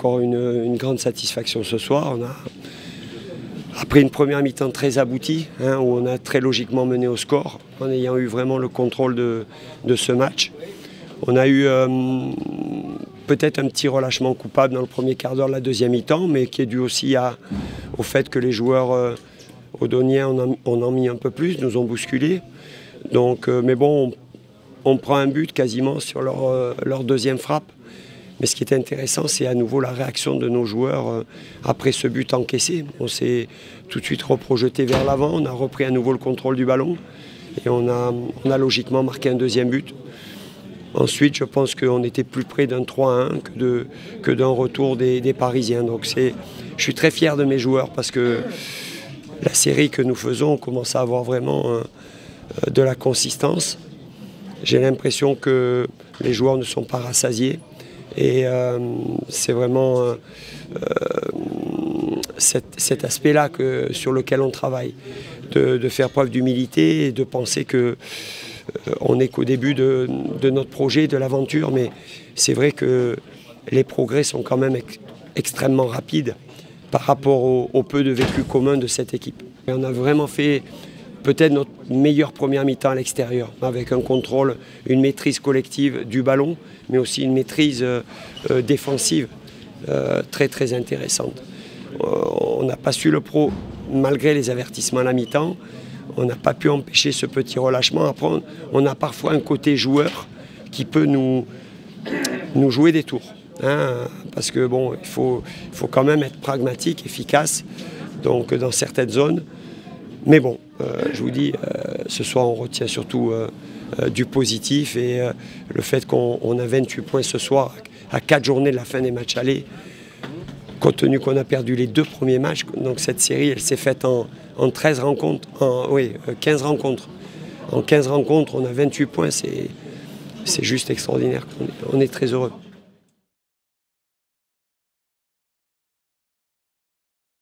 encore une, grande satisfaction ce soir. On a, après une première mi-temps très aboutie, hein, où on a très logiquement mené au score, en ayant eu vraiment le contrôle de, ce match. On a eu euh, peut-être un petit relâchement coupable dans le premier quart d'heure de la deuxième mi-temps, mais qui est dû aussi au fait que les joueurs euh, odoniens en, ont mis un peu plus, nous ont bousculés. Donc, euh, mais bon, on, prend un but quasiment sur leur, leur deuxième frappe. Mais ce qui est intéressant, c'est à nouveau la réaction de nos joueurs euh, après ce but encaissé. On s'est tout de suite reprojeté vers l'avant, on a repris à nouveau le contrôle du ballon et on a, logiquement marqué un deuxième but. Ensuite, je pense qu'on était plus près d'un 3-1 que, d'un retour des, Parisiens. Donc je suis très fier de mes joueurs parce que la série que nous faisons commence à avoir vraiment euh, de la consistance. J'ai l'impression que les joueurs ne sont pas rassasiés. Et euh, c'est vraiment euh, euh, cet, aspect-là sur lequel on travaille, de, faire preuve d'humilité et de penser que on n'est qu'au début de, notre projet, de l'aventure, mais c'est vrai que les progrès sont quand même extrêmement rapides par rapport au, peu de vécu commun de cette équipe. on a vraiment fait peut-être notre meilleure première mi-temps à l'extérieur, avec un contrôle, une maîtrise collective du ballon, mais aussi une maîtrise euh, euh, défensive euh, très très intéressante. on n'a pas su le pro, malgré les avertissements à la mi-temps, on n'a pas pu empêcher ce petit relâchement. Après, on, a parfois un côté joueur qui peut nous, nous jouer des tours. Hein, parce que bon, il faut, faut quand même être pragmatique, efficace. Donc dans certaines zones, mais bon, je vous dis, euh, ce soir on retient surtout euh, du positif et le fait qu'on a 28 points ce soir à 4 journées de la fin des matchs allés, compte tenu qu'on a perdu les deux premiers matchs, donc cette série elle s'est faite en, 13 rencontres, en, oui, 15 rencontres. En 15 rencontres, on a 28 points, c'est juste extraordinaire. on est très heureux.